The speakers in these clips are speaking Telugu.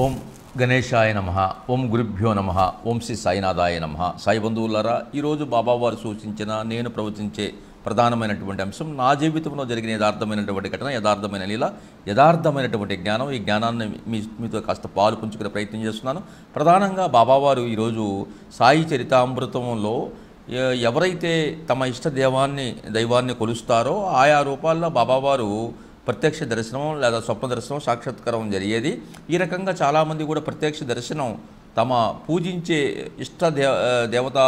ఓం గణేశాయ నమ ఓం గురుభ్యో నమ ఓం శ్రీ సాయినాథాయ నమ. సాయి బంధువులారా ఈరోజు బాబావారు సూచించిన నేను ప్రవచించే ప్రధానమైనటువంటి అంశం నా జీవితంలో జరిగిన యథార్థమైనటువంటి ఘటన యథార్థమైన లీల యథార్థమైనటువంటి జ్ఞానం. ఈ జ్ఞానాన్ని మీ మీతో కాస్త పాలు పుంచుకునే ప్రయత్నం చేస్తున్నాను. ప్రధానంగా బాబావారు ఈరోజు సాయి చరితామృతంలో ఎవరైతే తమ ఇష్ట దేవాన్ని దైవాన్ని కొలుస్తారో ఆయా రూపాల్లో బాబావారు ప్రత్యక్ష దర్శనం లేదా స్వప్న దర్శనం సాక్షాత్కారం జరిగేది. ఈ రకంగా చాలామంది కూడా ప్రత్యక్ష దర్శనం తమ పూజించే ఇష్ట దే దేవతా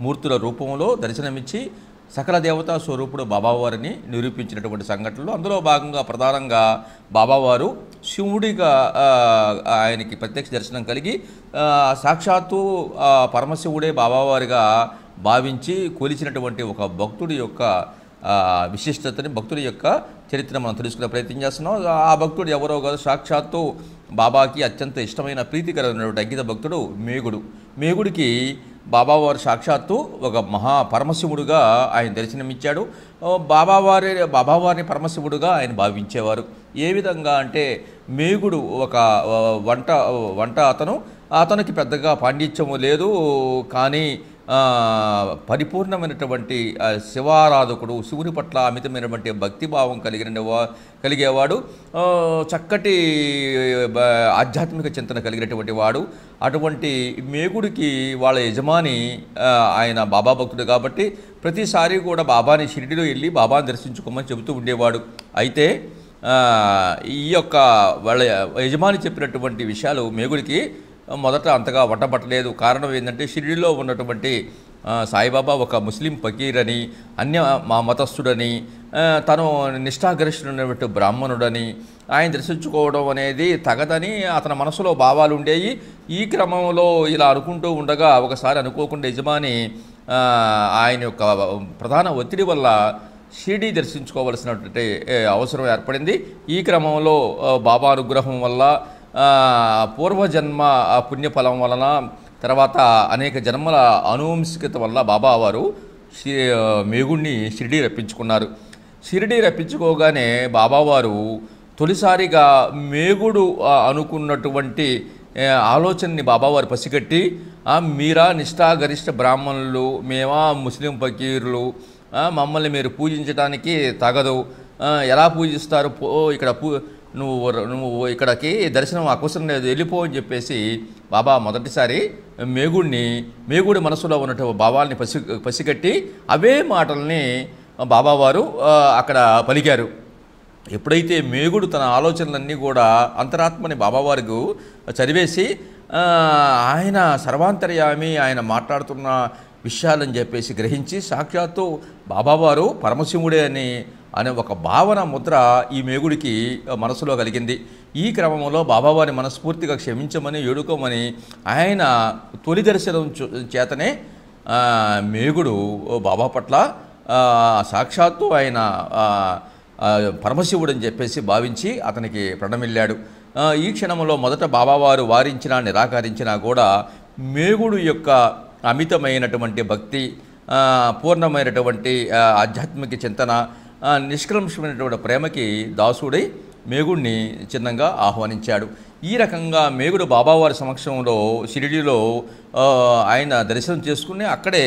మూర్తుల రూపంలో దర్శనమిచ్చి సకల దేవతా స్వరూపుడు బాబావారిని నిరూపించినటువంటి సంఘటనలు అందులో భాగంగా ప్రధానంగా బాబావారు శివుడిగా ఆయనకి ప్రత్యక్ష దర్శనం కలిగి సాక్షాత్తు పరమశివుడే బాబావారిగా భావించి కొలిచినటువంటి ఒక భక్తుడి యొక్క విశిష్టతని భక్తుడి యొక్క చరిత్ర మనం తెలుసుకునే ప్రయత్నం చేస్తున్నాం. ఆ భక్తుడు ఎవరో కాదు సాక్షాత్తు బాబాకి అత్యంత ఇష్టమైన ప్రీతికరమైనటువంటి అంకిత భక్తుడు మేగుడు. మేగుడికి బాబావారు సాక్షాత్తు ఒక మహా పరమశివుడుగా ఆయన దర్శనమిచ్చాడు. బాబావారి బాబావారిని పరమశివుడుగా ఆయన భావించేవారు. ఏ విధంగా అంటే మేగుడు ఒక వంట వంట అతను అతనికి పెద్దగా పాండిత్యము లేదు కానీ పరిపూర్ణమైనటువంటి శివారాధకుడు శివుని పట్ల అమితమైనటువంటి భక్తిభావం కలిగిన వా- కలిగేవాడు చక్కటి ఆధ్యాత్మిక చింతన కలిగినటువంటి వాడు. అటువంటి మేగుడికి వాళ్ళ యజమాని ఆయన బాబా భక్తుడు కాబట్టి ప్రతిసారి కూడా బాబాని షిరిడిలో వెళ్ళి బాబాని దర్శించుకోమని చెబుతూ ఉండేవాడు. అయితే ఈ యొక్క వాళ్ళ యజమాని చెప్పినటువంటి విషయాలు మేగుడికి మొదట అంతగా వట్టబట్టలేదు. కారణం ఏంటంటే షిరిడిలో ఉన్నటువంటి సాయిబాబా ఒక ముస్లిం ఫకీర్ అని అన్య మా మతస్థుడని తను నిష్ఠాగరిష్ఠుడైనటువంటి బ్రాహ్మణుడని ఆయన దర్శించుకోవడం అనేది తగదని అతని మనసులో భావాలు ఉండేవి ఈ క్రమంలో ఇలా అనుకుంటూ ఉండగా ఒకసారి అనుకోకుండా యజమాని ఆయన యొక్క ప్రధాన ఒత్తిడి వల్ల షిరిడి దర్శించుకోవలసినటువంటి అవసరం ఏర్పడింది. ఈ క్రమంలో బాబా అనుగ్రహం వల్ల పూర్వజన్మ పుణ్యఫలం వలన తర్వాత అనేక జన్మల అనువంశికత వల్ల బాబా వారు మేగుణ్ణి షిరిడి రప్పించుకున్నారు. షిరిడి రప్పించుకోగానే బాబావారు తొలిసారిగా మేగుడు అనుకున్నటువంటి ఆలోచనని బాబావారు పసిగట్టి మీరా నిష్ఠాగరిష్ట బ్రాహ్మణులు మేమా ముస్లిం ఫకీరులు మమ్మల్ని మీరు పూజించడానికి తగదు ఎలా పూజిస్తారు? పో ఇక్కడ పూ నువ్వు నువ్వు ఇక్కడికి దర్శనం అవసరం లేదు వెళ్ళిపో అని చెప్పేసి బాబా మొదటిసారి మేగుడిని మేగుడి మనసులో ఉన్నటువంటి భావాల్ని పసి పసిగట్టి అవే మాటల్ని బాబావారు అక్కడ పలికారు. ఎప్పుడైతే మేగుడు తన ఆలోచనలన్నీ కూడా అంతరాత్మని బాబావారికి చదివేసి ఆయన సర్వాంతర్యామి ఆయన మాట్లాడుతున్న విషయాలని చెప్పేసి గ్రహించి సాక్షాత్తు బాబావారు పరమశివుడే అని అనే ఒక భావన ముద్ర ఈ మేగుడికి మనసులో కలిగింది. ఈ క్రమంలో బాబావారిని మనస్ఫూర్తిగా క్షమించమని ఏడుకోమని ఆయన తొలి దర్శనం చూ- చేతనే మేగుడు బాబా పట్ల సాక్షాత్తు ఆయన పరమశివుడు అని చెప్పేసి భావించి అతనికి ప్రణమిల్లాడు. ఈ క్షణంలో మొదట బాబావారు వారించినా నిరాకరించినా కూడా మేగుడు యొక్క అమితమైనటువంటి భక్తి పూర్ణమైనటువంటి ఆధ్యాత్మిక చింతన ఆ, నిష్కలంషమైనటువంటి ప్రేమకి దాసుడై మేగుడిని చిన్నంగా ఆహ్వానించాడు. ఈ రకంగా మేగుడు బాబావారి సమక్షంలో షిరిడిలో ఆయన దర్శనం చేసుకుని అక్కడే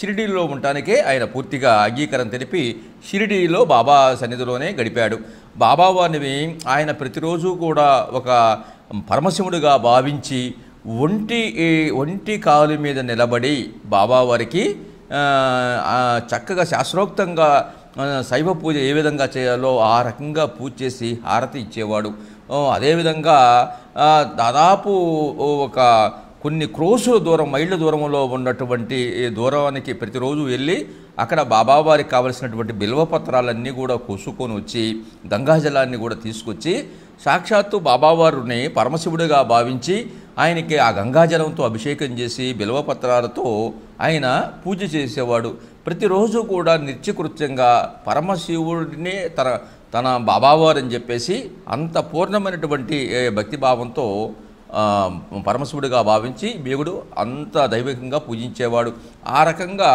షిరిడిలో ఉండటానికే ఆయన పూర్తిగా అంగీకారం తెలిపి షిరిడిలో బాబా సన్నిధిలోనే గడిపాడు. బాబావారిని ఆయన ప్రతిరోజు కూడా ఒక పరమశివుడిగా భావించి ఒంటి ఒంటి కాలు మీద నిలబడి బాబావారికి చక్కగా శాస్త్రోక్తంగా శైవ పూజ ఏ విధంగా చేయాలో ఆ రకంగా పూజ చేసి హారతి ఇచ్చేవాడు. అదేవిధంగా దాదాపు ఒక కొన్ని క్రోసుల దూరం మైళ్ళ దూరంలో ఉన్నటువంటి దూరానికి ప్రతిరోజు వెళ్ళి అక్కడ బాబావారికి కావలసినటువంటి బిల్వపత్రాలన్నీ కూడా కోసుకొని వచ్చి గంగాజలాన్ని కూడా తీసుకొచ్చి సాక్షాత్తు బాబావారిని పరమశివుడిగా భావించి ఆయనకి ఆ గంగాజలంతో అభిషేకం చేసి బిల్వపత్రాలతో ఆయన పూజ చేసేవాడు. ప్రతిరోజు కూడా నిత్యకృత్యంగా పరమశివుడినే తన తన బాబావారు అని చెప్పేసి అంత పూర్ణమైనటువంటి భక్తిభావంతో పరమశివుడిగా భావించి దేవుడు అంత దైవికంగా పూజించేవాడు. ఆ రకంగా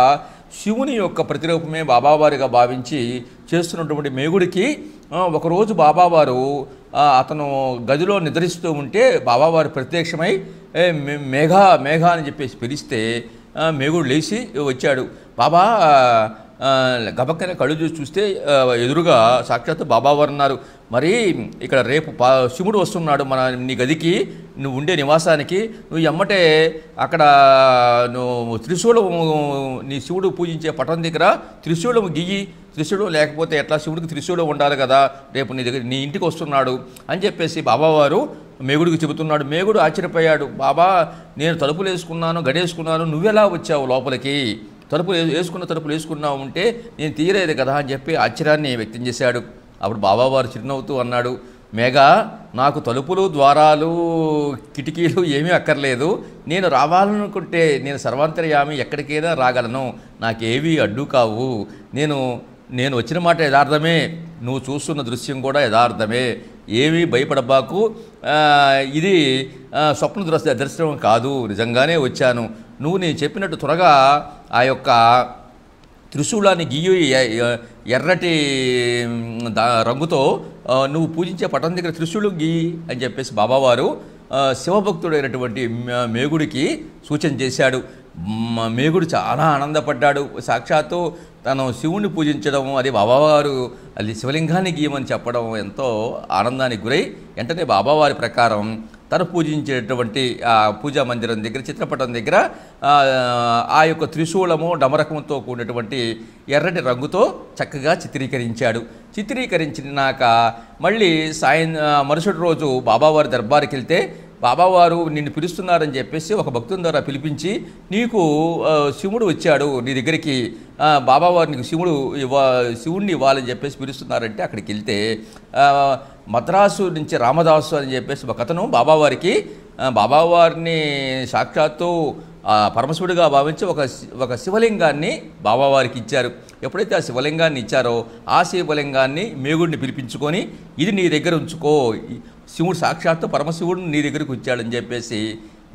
శివుని యొక్క ప్రతిరూపమే బాబావారిగా భావించి చేస్తున్నటువంటి మేగుడికి ఒకరోజు బాబావారు అతను గదిలో నిద్రిస్తూ ఉంటే బాబావారు ప్రత్యక్షమై మేఘ మేఘ అని చెప్పేసి పిలిస్తే మేగుడు లేచి వచ్చాడు. బాబా గబక్కన కళ్ళు చూసి చూస్తే ఎదురుగా సాక్షాత్తు బాబావారు ఉన్నారు. మరి ఇక్కడ రేపు పా శివుడు వస్తున్నాడు మన నీ గదికి నువ్వు ఉండే నివాసానికి నువ్వు ఎమ్మటే అక్కడ నువ్వు త్రిశూలం నీ శివుడు పూజించే పటం దగ్గర త్రిశూలం గియ్యి త్రిశూలం లేకపోతే ఎట్లా శివుడికి త్రిశూలం ఉండాలి కదా రేపు నీ దగ్గర నీ ఇంటికి వస్తున్నాడు అని చెప్పేసి బాబావారు మేగుడికి చెబుతున్నాడు. మేగుడు ఆశ్చర్యపోయాడు. బాబా నేను తలుపులు వేసుకున్నాను గడేసుకున్నాను నువ్వెలా వచ్చావు లోపలికి? తలుపులు వేసుకున్న తలుపులు వేసుకున్నావు ఉంటే నేను తీయలేదు కదా అని చెప్పి ఆశ్చర్యాన్ని వ్యక్తం చేశాడు. అప్పుడు బాబావారు చిరునవ్వుతూ అన్నాడు మేఘ నాకు తలుపులు ద్వారాలు కిటికీలు ఏమీ అక్కర్లేదు. నేను రావాలనుకుంటే నేను సర్వాంతర్యామి ఎక్కడికైనా రాగలను. నాకేవీ అడ్డు కావు. నేను నేను వచ్చిన మాట యథార్థమే. నువ్వు చూస్తున్న దృశ్యం కూడా యథార్థమే. ఏమీ భయపడబాకు. ఇది స్వప్న దృశ్య దర్శనం కాదు. నిజంగానే వచ్చాను. నువ్వు నేను చెప్పినట్టు త్వరగా ఆ యొక్క త్రిశూలాన్ని గీయు ఎర్రటి రంగుతో నువ్వు పూజించే పటం దగ్గర త్రిశూలు గీయి అని చెప్పేసి బాబావారు శివభక్తుడైనటువంటి మేగుడికి సూచన చేశాడు. మేగుడు చాలా ఆనందపడ్డాడు. సాక్షాత్తు తను శివుణ్ణి పూజించడం అది బాబావారు అది శివలింగాన్ని గీయమని చెప్పడం ఎంతో ఆనందానికి గురై వెంటనే బాబావారి ప్రకారం తను పూజించేటువంటి పూజా మందిరం దగ్గర చిత్రపటం దగ్గర ఆ, యొక్క త్రిశూలము డమరకంతో కూడినటువంటి ఎర్రటి రంగుతో చక్కగా చిత్రీకరించాడు. చిత్రీకరించినాక మళ్ళీ సాయం మరుసటి రోజు బాబావారి దర్బారుకి వెళ్తే బాబావారు నిన్ను పిలుస్తున్నారని చెప్పేసి ఒక భక్తుని ద్వారా పిలిపించి నీకు శివుడు వచ్చాడు నీ దగ్గరికి బాబావారు నీకు శివుడు ఇవ్వ శివుణ్ణి ఇవ్వాలని చెప్పేసి పిలుస్తున్నారంటే అక్కడికి వెళ్తే మద్రాసు నుంచి రామదాసు అని చెప్పేసి ఒక అతను బాబావారికి బాబావారిని సాక్షాత్తు పరమశివుడిగా భావించి ఒక ఒక శివలింగాన్ని బాబావారికి ఇచ్చారు. ఎప్పుడైతే ఆ శివలింగాన్ని ఇచ్చారో ఆ శివలింగాన్ని మేగుడిని పిలిపించుకొని ఇది నీ దగ్గర ఉంచుకో. శివుడు సాక్షాత్తు పరమశివుడిని నీ దగ్గరికి వచ్చాడని చెప్పేసి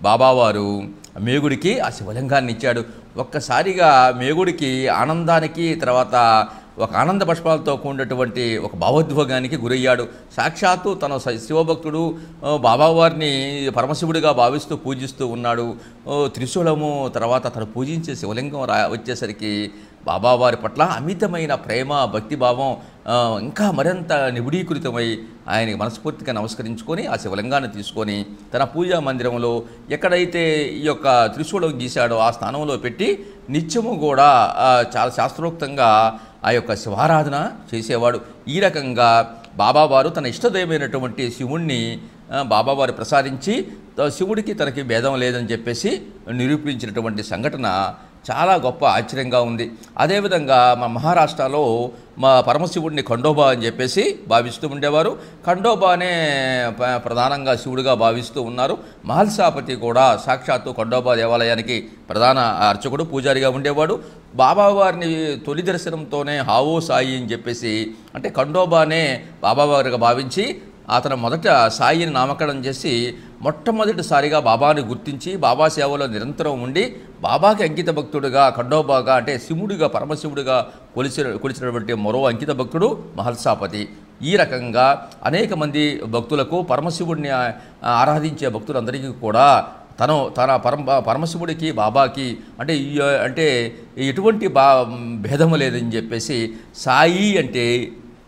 బాబావారు మేగుడికి ఆ శివలింగాన్ని ఇచ్చాడు. ఒక్కసారిగా మేగుడికి ఆనందానికి తర్వాత ఒక ఆనంద పుష్పాలతో కూడినటువంటి ఒక భావోద్వేగానికి గురయ్యాడు. సాక్షాత్తు తన శివభక్తుడు బాబావారిని పరమశివుడిగా భావిస్తూ పూజిస్తూ ఉన్నాడు. త్రిశూలము తర్వాత తను పూజించే శివలింగం రా వచ్చేసరికి బాబావారి పట్ల అమితమైన ప్రేమ భక్తిభావం ఇంకా మరింత నిబుడీకృతమై ఆయనకి మనస్ఫూర్తిగా నమస్కరించుకొని ఆ శివలింగాన్ని తీసుకొని తన పూజా మందిరంలో ఎక్కడైతే ఈ యొక్క త్రిశూలం గీశాడో ఆ స్థానంలో పెట్టి నిత్యము కూడా చాలా శాస్త్రోక్తంగా ఆ యొక్క శివారాధన చేసేవాడు. ఈ రకంగా బాబావారు తన ఇష్టదైవమైనటువంటి శివుణ్ణి బాబావారు ప్రసాదించి శివుడికి తనకి భేదం లేదని చెప్పేసి నిరూపించినటువంటి సంఘటన చాలా గొప్ప ఆశ్చర్యంగా ఉంది. అదేవిధంగా మా మహారాష్ట్రలో మా పరమశివుడిని ఖండోబా అని చెప్పేసి భావిస్తూ ఉండేవారు. ఖండోబానే ప్రధానంగా శివుడిగా భావిస్తూ ఉన్నారు. మహల్సాపతి కూడా సాక్షాత్తు ఖండోబా దేవాలయానికి ప్రధాన అర్చకుడు పూజారిగా ఉండేవాడు. బాబావారిని తొలి దర్శనంతోనే హావో సాయి అని చెప్పేసి అంటే ఖండోబానే బాబావారిగా భావించి అతను మొదట సాయిని నామకరణం చేసి మొట్టమొదటిసారిగా బాబాని గుర్తించి బాబా సేవలో నిరంతరం ఉండి బాబాకి అంకిత భక్తుడుగా ఖండోబాగా అంటే శివుడిగా పరమశివుడిగా కొలిచిన కొలిచినటువంటి మరో అంకిత భక్తుడు మహల్సాపతి ఈ రకంగా అనేక మంది భక్తులకు పరమశివుడిని ఆరాధించే భక్తులందరికీ కూడా తను తన పరమ పరమశివుడికి బాబాకి అంటే అంటే ఎటువంటి బా భేదము లేదని చెప్పేసి సాయి అంటే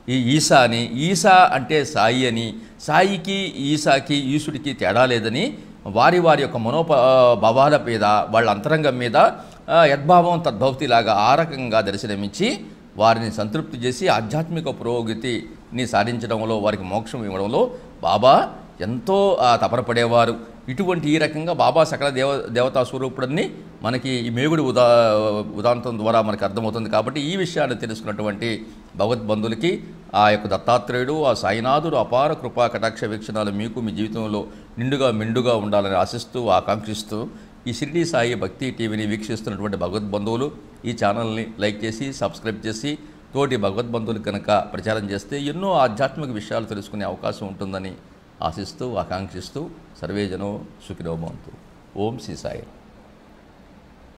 ఈ ఈసా అని ఈసా అంటే సాయి అని సాయికి ఈసాకి ఈశుడికి తేడా లేదని వారి వారి యొక్క మనోప భావాల మీద వాళ్ళ అంతరంగం మీద యద్భావం తద్భవతిలాగా ఆ రకంగా దర్శనమిచ్చి వారిని సంతృప్తి చేసి ఆధ్యాత్మిక పురోగతిని సాధించడంలో వారికి మోక్షం ఇవ్వడంలో బాబా ఎంతో తపరపడేవారు తపనపడేవారు ఇటువంటి ఈ రకంగా బాబా సకల దేవ దేవతా స్వరూపుడని మనకి ఈ మేగుడి ఉదా ఉదాంతం ద్వారా మనకు అర్థమవుతుంది కాబట్టి ఈ విషయాన్ని తెలుసుకున్నటువంటి భగవద్బంధులకి ఆ యొక్క దత్తాత్రేయుడు ఆ సాయినాథుడు అపార కృపా కటాక్ష వీక్షణాలు మీకు మీ జీవితంలో నిండుగా మిండుగా ఉండాలని ఆశిస్తూ ఆకాంక్షిస్తూ ఈ షిరిడి సాయి భక్తి టీవీని వీక్షిస్తున్నటువంటి భగవద్బంధువులు ఈ ఛానల్ని లైక్ చేసి సబ్స్క్రైబ్ చేసి తోటి భగవద్బంధువులు కనుక ప్రచారం చేస్తే ఎన్నో ఆధ్యాత్మిక విషయాలు తెలుసుకునే అవకాశం ఉంటుందని ఆశిస్తూ ఆకాంక్షిస్తూ సర్వేజనో సుఖినో భవంతు ఓం శ్రీ సాయి